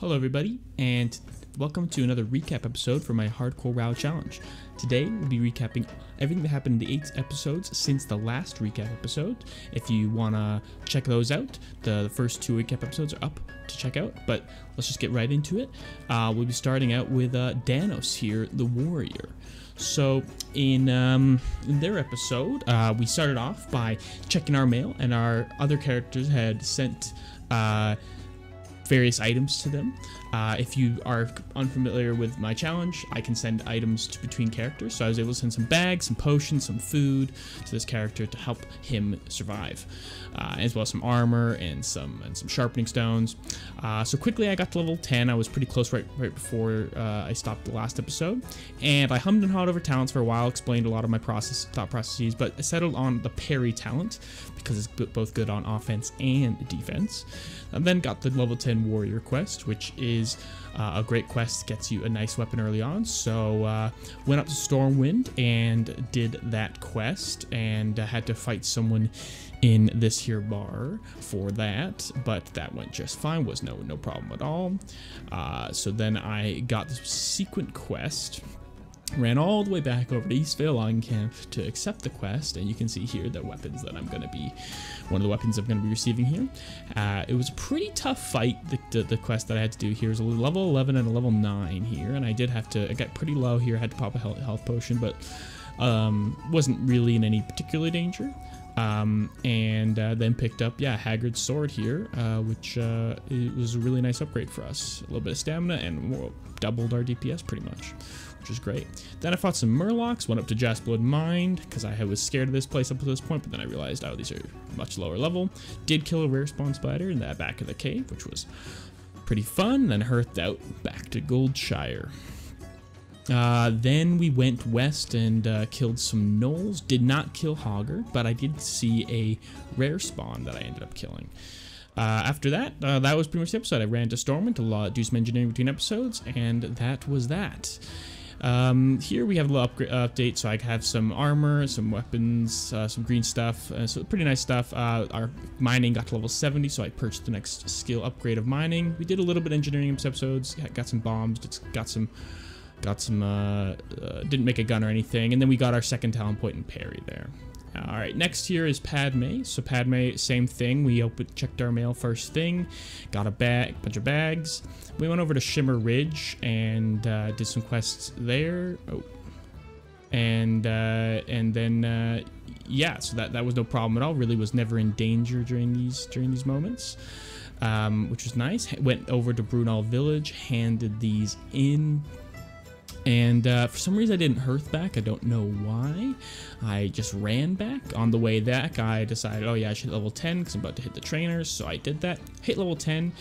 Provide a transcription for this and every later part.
Hello, everybody, and welcome to another recap episode for my Hardcore WoW Challenge. Today, we'll be recapping everything that happened in the eight episodes since the last recap episode. If you want to check those out, the first two recap episodes are up to check out, but let's just get right into it. Uh, we'll be starting out with uh, Danos here, the warrior. So, in, um, in their episode, uh, we started off by checking our mail, and our other characters had sent uh, various items to them. Uh, if you are unfamiliar with my challenge, I can send items to between characters. So I was able to send some bags, some potions, some food to this character to help him survive, uh, as well as some armor and some and some sharpening stones. Uh, so quickly, I got to level 10. I was pretty close right right before uh, I stopped the last episode, and I hummed and hawed over talents for a while, explained a lot of my process thought processes, but I settled on the parry talent because it's both good on offense and defense. And then got the level 10 warrior quest, which is uh, a great quest, gets you a nice weapon early on. So uh, went up to Stormwind and did that quest, and uh, had to fight someone in this here bar for that, but that went just fine. Was no no problem at all. Uh, so then I got the sequent quest ran all the way back over to Eastvale Logging Camp to accept the quest, and you can see here the weapons that I'm going to be, one of the weapons I'm going to be receiving here. Uh, it was a pretty tough fight, the, the, the, quest that I had to do here was a level 11 and a level 9 here, and I did have to, I got pretty low here, I had to pop a health, health potion, but um, wasn't really in any particular danger. Um, and uh, then picked up, yeah, Haggard's sword here, uh, which uh, was a really nice upgrade for us. A little bit of stamina and doubled our DPS pretty much which is great. Then I fought some Murlocs, went up to Jasperlode Mine, because I was scared of this place up to this point, but then I realized, oh, these are much lower level. Did kill a rare spawn spider in that back of the cave, which was pretty fun, then hearthed out back to Goldshire. Uh, then we went west and uh, killed some gnolls. Did not kill Hogger, but I did see a rare spawn that I ended up killing. Uh, after that, uh, that was pretty much the episode. I ran to Stormwind to do some engineering between episodes, and that was that. Um, here we have a little update, so I have some armor, some weapons, uh, some green stuff, uh, so pretty nice stuff. Uh, our mining got to level 70, so I purchased the next skill upgrade of mining. We did a little bit of engineering in episodes, got some bombs, got some, got some, uh, uh, didn't make a gun or anything, and then we got our second talent point in parry there. All right, next here is Padme. So Padme, same thing. We opened, checked our mail first thing, got a bag, bunch of bags. We went over to Shimmer Ridge and uh, did some quests there. Oh, and uh, and then uh, yeah, so that that was no problem at all. Really was never in danger during these during these moments. Um, which was nice. Went over to Brewnall Village, handed these in and uh, for some reason I didn't hearth back. I don't know why. I just ran back. On the way back, I decided, oh yeah, I should level 10 because I'm about to hit the trainers. So I did that. Hit level 10.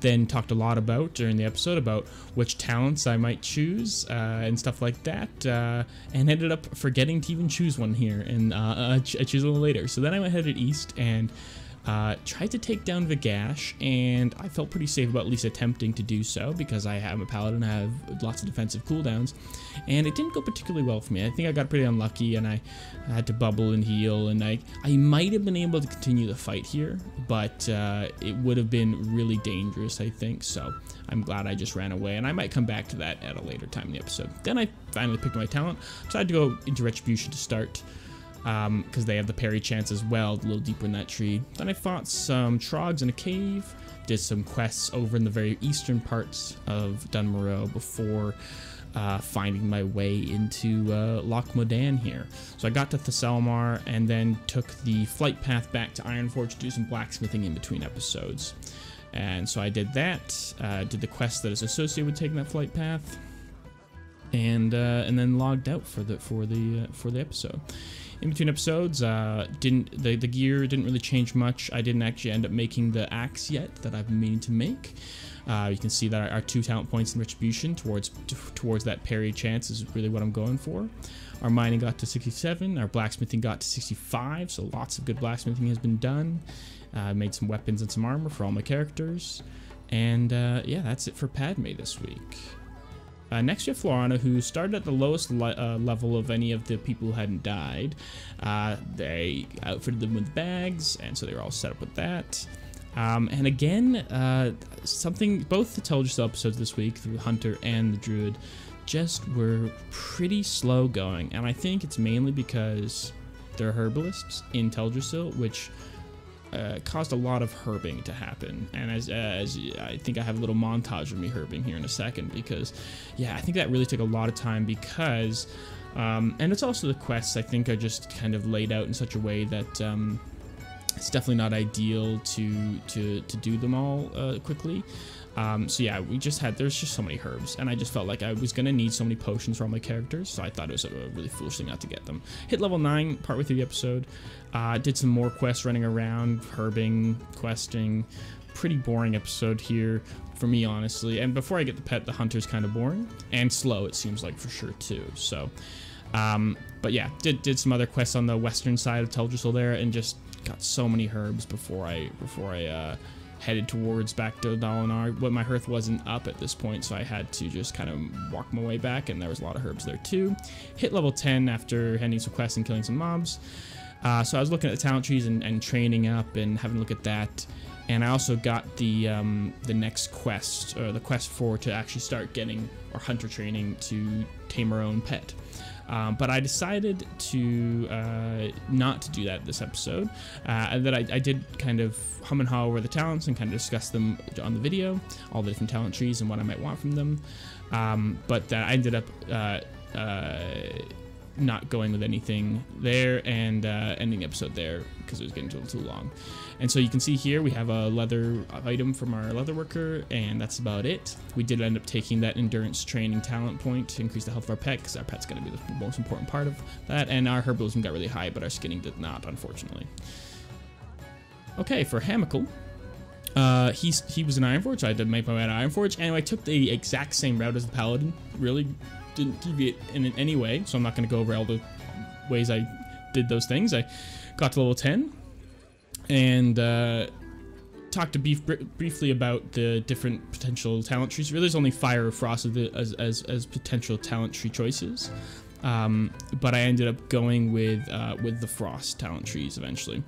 Then talked a lot about during the episode about which talents I might choose uh, and stuff like that. Uh, and ended up forgetting to even choose one here. And uh, I choose a little later. So then I went headed east and uh, tried to take down Vagash, and I felt pretty safe about at least attempting to do so because I am a paladin, I have lots of defensive cooldowns, and it didn't go particularly well for me. I think I got pretty unlucky, and I, I had to bubble and heal, and I, I might have been able to continue the fight here, but uh, it would have been really dangerous, I think, so I'm glad I just ran away, and I might come back to that at a later time in the episode. Then I finally picked my talent, decided to go into Retribution to start, because um, they have the parry chance as well, a little deeper in that tree. Then I fought some trogs in a cave, did some quests over in the very eastern parts of Dun Morogh before uh, finding my way into uh, Loch Modan here. So I got to Thelsamar and then took the flight path back to Ironforge to do some blacksmithing in between episodes. And so I did that, uh, did the quest that is associated with taking that flight path, and uh, and then logged out for the for the uh, for the episode in between episodes. Uh, didn't the, the gear didn't really change much. I didn't actually end up making the axe yet that I've been meaning to make. Uh, you can see that our, two talent points in retribution towards towards that parry chance is really what I'm going for. Our mining got to 67. Our blacksmithing got to 65. So lots of good blacksmithing has been done. Uh, made some weapons and some armor for all my characters. And uh, yeah, that's it for Padme this week. Uh, next, you have Florana, who started at the lowest le uh, level of any of the people who hadn't died. Uh, they outfitted them with bags, and so they were all set up with that. Um, and again, uh, something both the Teldrassil episodes this week, the Hunter and the Druid, just were pretty slow going. And I think it's mainly because they're herbalists in Teldrassil, which uh, caused a lot of herbing to happen. And as, as I think I have a little montage of me herbing here in a second because, yeah, I think that really took a lot of time because, um, and it's also the quests I think are just kind of laid out in such a way that um, it's definitely not ideal to to to do them all uh, quickly. Um, so yeah, we just had, there's just so many herbs, and I just felt like I was gonna need so many potions for all my characters, so I thought it was a really foolish thing not to get them. Hit level 9 partway through the episode, uh, did some more quests running around, herbing, questing, pretty boring episode here for me, honestly, and before I get the pet, the hunter's kind of boring, and slow, it seems like for sure too, so... Um, but yeah, did, did some other quests on the western side of Teldrassil there, and just got so many herbs before I, before I, uh, headed towards back to Dolanaar. But my hearth wasn't up at this point, so I had to just kind of walk my way back, and there was a lot of herbs there too. Hit level 10 after handing some quests and killing some mobs. Uh, so I was looking at the talent trees and, and, training up and having a look at that. And I also got the um, the next quest, or the quest for to actually start getting our hunter training to tame our own pet. Um, but I decided to uh, not to do that this episode. Uh, and that I, I, did kind of hum and haw over the talents and kind of discuss them on the video, all the different talent trees and what I might want from them. Um, but that I ended up uh, uh not going with anything there and uh, ending the episode there because it was getting a little too long. And so you can see here we have a leather item from our leather worker, and that's about it. We did end up taking that endurance training talent point to increase the health of our pet, because our pet's going to be the most important part of that. And our herbalism got really high, but our skinning did not, unfortunately. Okay, for Hamical, uh, he's, he was an Ironforge, so I did make my way to Ironforge, and I took the exact same route as the Paladin. Really didn't deviate in any way, so I'm not going to go over all the ways I did those things. I got to level 10, and uh, talked to Beef briefly about the different potential talent trees. Really, there's only Fire or Frost as, as, as potential talent tree choices. Um, but I ended up going with uh, with the Frost talent trees eventually.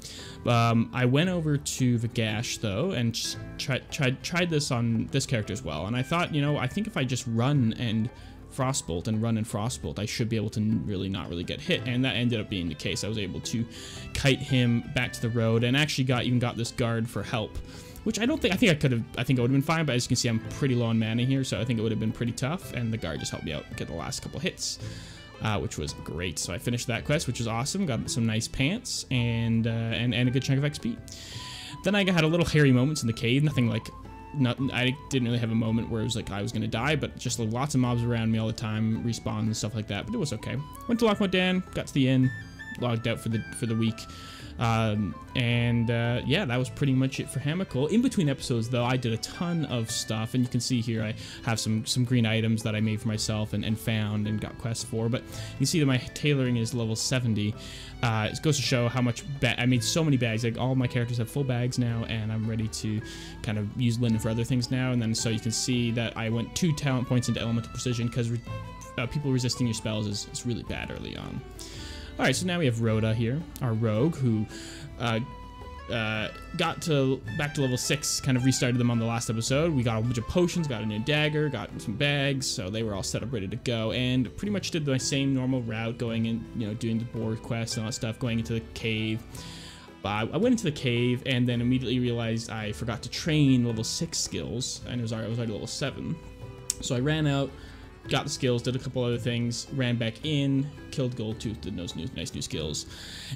Um, I went over to Vagash though and tried tried tried this on this character as well, and I thought, you know, I think if I just run and Frostbolt and run in Frostbolt, I should be able to really not really get hit, and that ended up being the case. I was able to kite him back to the road, and actually got even got this guard for help, which I don't think I think I could have. I think I would have been fine, but as you can see, I'm pretty low on mana here, so I think it would have been pretty tough. And the guard just helped me out get the last couple hits. Uh, which was great. So I finished that quest, which was awesome. Got some nice pants and uh, and and a good chunk of XP. Then I had a little hairy moments in the cave. Nothing like not, I didn't really have a moment where it was like I was gonna die, but just like, lots of mobs around me all the time, respawn and stuff like that. But it was okay. Went to Loch Modan, got to the inn, logged out for the for the week. Um, and uh, yeah, that was pretty much it for Hamical. In between episodes, though, I did a ton of stuff, and you can see here I have some some green items that I made for myself and, and found and got quests for. But you can see that my tailoring is level 70. Uh, it goes to show how much I made so many bags. Like all my characters have full bags now, and I'm ready to kind of use linen for other things now. And then so you can see that I went two talent points into elemental precision because re uh, people resisting your spells is, is really bad early on. Alright, so now we have Rhoda here, our rogue, who uh, uh, got to back to level 6, kind of restarted them on the last episode. We got a bunch of potions, got a new dagger, got some bags, so they were all set up ready to go, and pretty much did the same normal route, going in, you know, doing the board quest and all that stuff, going into the cave. But I went into the cave and then immediately realized I forgot to train level 6 skills, and it was already, I was already level 7. So I ran out, got the skills, did a couple other things, ran back in, killed Goldtooth, did those new, nice new skills,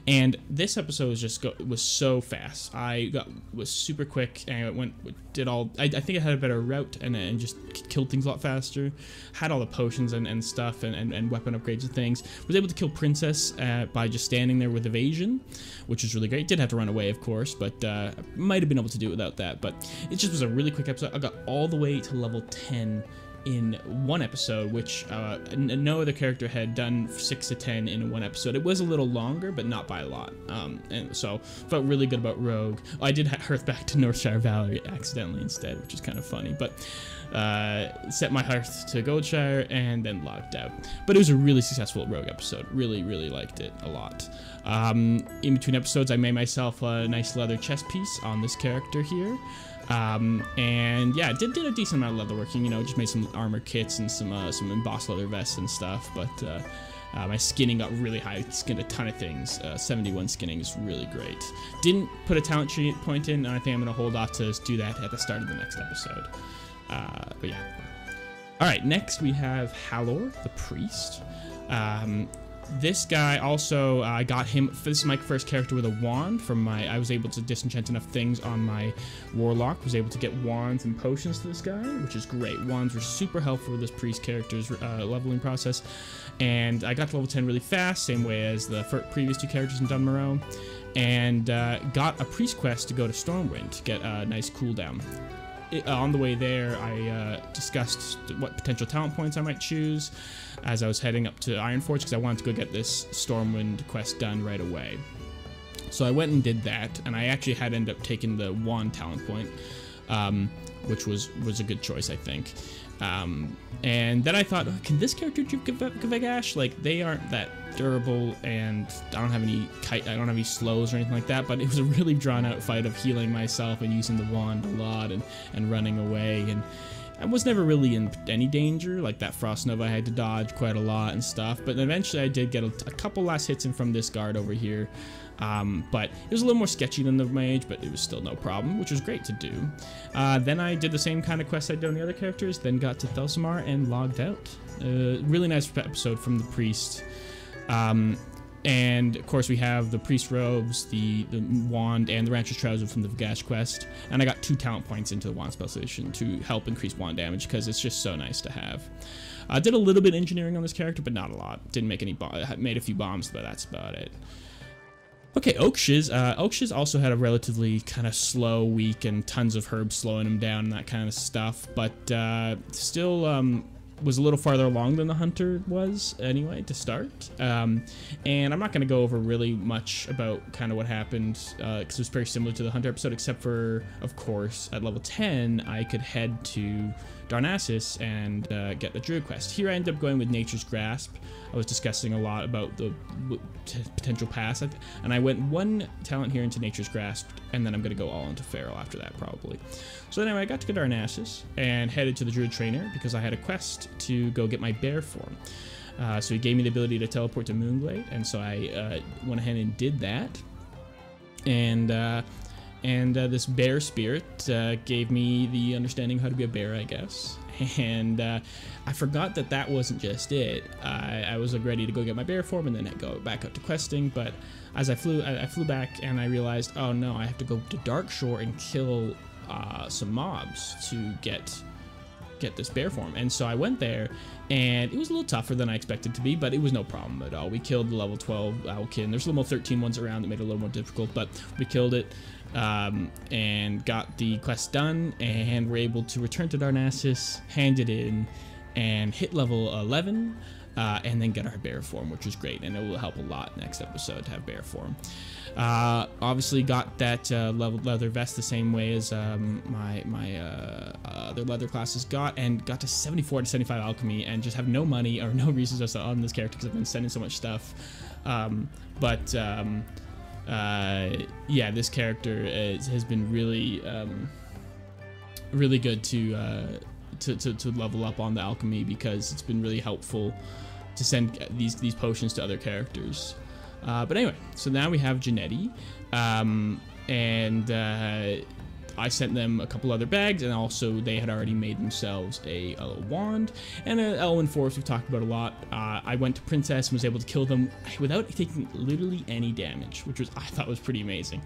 and this episode was just go, was so fast. I got was super quick and I went did all. I, I think I had a better route and, and just killed things a lot faster. Had all the potions and, and stuff and, and, and weapon upgrades and things. Was able to kill Princess uh, by just standing there with evasion, which was really great. Did have to run away, of course, but uh, might have been able to do it without that. But it just was a really quick episode. I got all the way to level 10 in one episode, which uh, no other character had done six to ten in one episode. It was a little longer, but not by a lot. Um, and so felt really good about Rogue. Oh, I did hearth back to Northshire Valley accidentally instead, which is kind of funny, but uh, set my hearth to Goldshire and then logged out. But it was a really successful Rogue episode. Really, really liked it a lot. Um, in between episodes, I made myself a nice leather chest piece on this character here. Um, and yeah, did did a decent amount of leatherworking. You know, just made some armor kits and some uh, some embossed leather vests and stuff. But uh, uh, my skinning got really high. Skinned a ton of things. Uh, 71 skinning is really great. Didn't put a talent tree point in, and I think I'm gonna hold off to do that at the start of the next episode. Uh, but yeah. All right, next we have Halor, the priest. Um, this guy also, I uh, got him, this is my first character with a wand from my, I was able to disenchant enough things on my warlock, was able to get wands and potions to this guy, which is great. Wands were super helpful with this priest character's uh, leveling process, and I got to level 10 really fast, same way as the previous two characters in Dun Morogh, and uh, got a priest quest to go to Stormwind to get a nice cooldown. It, uh, on the way there, I uh, discussed what potential talent points I might choose, as I was heading up to Ironforge because I wanted to go get this Stormwind quest done right away. So I went and did that, and I actually had ended up taking the wand talent point, um, which was was a good choice, I think. Um, and then I thought, oh, can this character do Vagash? Like they aren't that durable, and I don't have any kite, I don't have any slows or anything like that. But it was a really drawn out fight of healing myself and using the wand a lot and and running away and I was never really in any danger, like that Frost Nova I had to dodge quite a lot and stuff, but eventually I did get a, a couple last hits in from this guard over here, um, but it was a little more sketchy than the mage, but it was still no problem, which was great to do. Uh, then I did the same kind of quest I'd done on the other characters, then got to Thelsamar and logged out. Uh, really nice episode from the priest. Um, and of course, we have the priest robes, the, the wand, and the rancher's trousers from the Vagash quest. And I got two talent points into the wand specialization to help increase wand damage because it's just so nice to have. I did a little bit of engineering on this character, but not a lot. Didn't make any. Made a few bombs, but that's about it. Okay, Oakshiz. Uh, Oakshiz also had a relatively kind of slow week and tons of herbs slowing him down and that kind of stuff, but uh, still um, was a little farther along than the hunter was anyway to start. Um, and i'm not going to go over really much about kind of what happened because uh, it was very similar to the hunter episode except for of course at level 10 i could head to Darnassus and uh, get the Druid quest. Here I ended up going with Nature's Grasp. I was discussing a lot about the potential pass, and I went one talent here into Nature's Grasp, and then I'm going to go all into Feral after that, probably. So anyway, I got to Darnassus and headed to the Druid Trainer because I had a quest to go get my bear form. Uh, so he gave me the ability to teleport to Moonglade, and so I uh, went ahead and did that. And uh, and uh, this bear spirit uh, gave me the understanding how to be a bear, I guess. And uh, I forgot that that wasn't just it. I, I was like, ready to go get my bear form and then I'd go back up to questing. But as I flew, I, I, flew back and I realized, oh no, I have to go to Darkshore and kill uh, some mobs to get get this bear form. And so I went there, and it was a little tougher than I expected to be, but it was no problem at all. We killed the level 12 Owlkin. There's a level 13 ones around that made it a little more difficult, but we killed it um, and got the quest done, and were able to return to Darnassus, hand it in, and hit level 11. Uh, and then get our bear form, which was great, and it will help a lot next episode to have bear form. Uh, obviously, got that uh, leather vest the same way as um, my my uh, other leather classes got, and got to 74 to 75 alchemy, and just have no money or no resources on this character because I've been sending so much stuff. Um, but um, uh, yeah, this character is, has been really, um, really good to, uh, to, to, to level up on the alchemy because it's been really helpful to send these these potions to other characters. Uh, but anyway, so now we have Janetti, um, and uh, I sent them a couple other bags, and also they had already made themselves a, a wand and an Elwynn Forest we've talked about a lot. Uh, I went to Princess and was able to kill them without taking literally any damage, which was I thought was pretty amazing.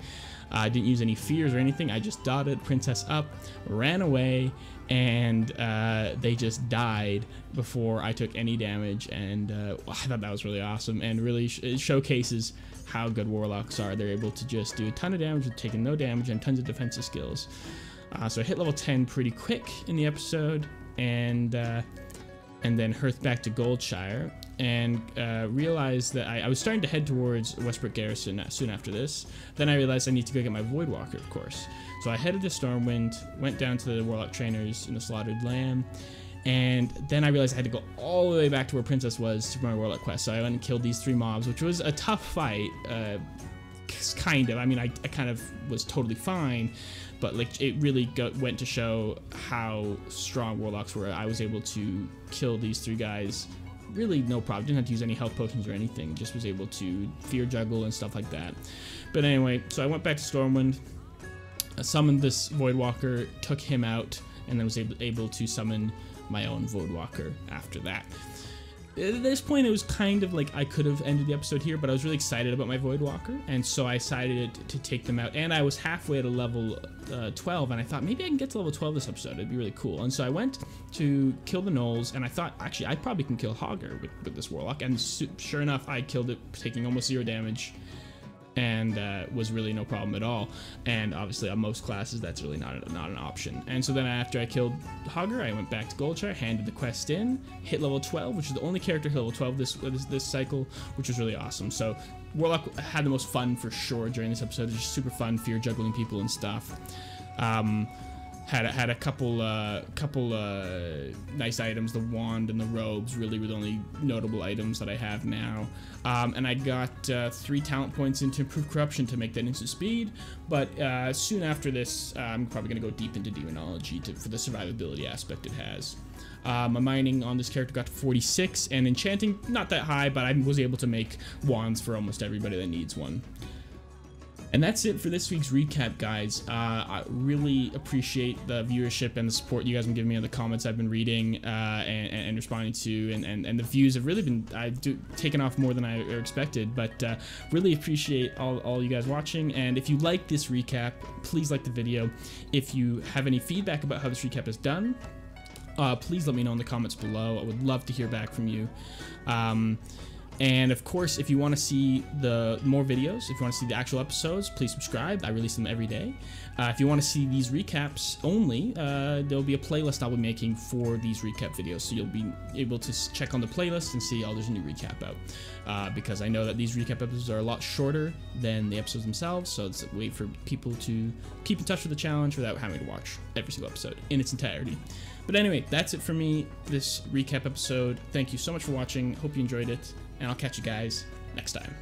I didn't use any fears or anything. I just dotted Princess up, ran away, and uh, they just died before I took any damage. And uh, I thought that was really awesome and really sh showcases how good warlocks are. They're able to just do a ton of damage with taking no damage and tons of defensive skills. Uh, so I hit level 10 pretty quick in the episode. and uh, and then Hearth back to Goldshire, and uh, realized that I, I, was starting to head towards Westbrook Garrison soon after this. Then I realized I need to go get my Voidwalker, of course. So I headed to Stormwind, went down to the Warlock Trainers in the Slaughtered Lamb, and then I realized I had to go all the way back to where Princess was to my Warlock quest. So I went and killed these three mobs, which was a tough fight. Uh, kind of. I mean, I, I kind of was totally fine, but like it really got, went to show how strong warlocks were. I was able to kill these three guys really no problem. Didn't have to use any health potions or anything. Just was able to fear juggle and stuff like that. But anyway, so I went back to Stormwind, summoned this Voidwalker, took him out, and then was able, able to summon my own Voidwalker after that. At this point, it was kind of like I could have ended the episode here, but I was really excited about my Voidwalker, and so I decided to take them out. And I was halfway to level uh, 12, and I thought maybe I can get to level 12 this episode. It'd be really cool. And so I went to kill the gnolls, and I thought actually I probably can kill Hogger with, with this Warlock. And sure enough, I killed it, taking almost zero damage and uh, was really no problem at all. And obviously, on most classes, that's really not a, not an option. And so then after I killed Hogger, I went back to Goldshire, handed the quest in, hit level 12, which is the only character hit level 12 this, this this cycle, which was really awesome. So Warlock had the most fun for sure during this episode. It was just super fun, fear juggling people and stuff. Um, had a, had a couple uh, couple uh, nice items. The wand and the robes really were the only notable items that I have now. Um, and I got uh, three talent points into improved corruption to make that instant speed. But uh, soon after this, I'm probably going to go deep into demonology to, for the survivability aspect it has. Uh, my mining on this character got to 46, and enchanting not that high, but I was able to make wands for almost everybody that needs one. And that's it for this week's recap, guys. Uh, I really appreciate the viewership and the support you guys have been giving me in the comments I've been reading uh, and, and, responding to, and, and, and, the views have really been I've do, taken off more than I expected. But uh, really appreciate all, all you guys watching. And if you like this recap, please like the video. If you have any feedback about how this recap is done, uh, please let me know in the comments below. I would love to hear back from you. Um, and of course, if you want to see the more videos, if you want to see the actual episodes, please subscribe. I release them every day. Uh, if you want to see these recaps only, uh, there'll be a playlist I'll be making for these recap videos. So you'll be able to check on the playlist and see, oh, there's a new recap out. Uh, because I know that these recap episodes are a lot shorter than the episodes themselves. So it's a way for people to keep in touch with the challenge without having to watch every single episode in its entirety. But anyway, that's it for me, this recap episode. Thank you so much for watching. Hope you enjoyed it and I'll catch you guys next time.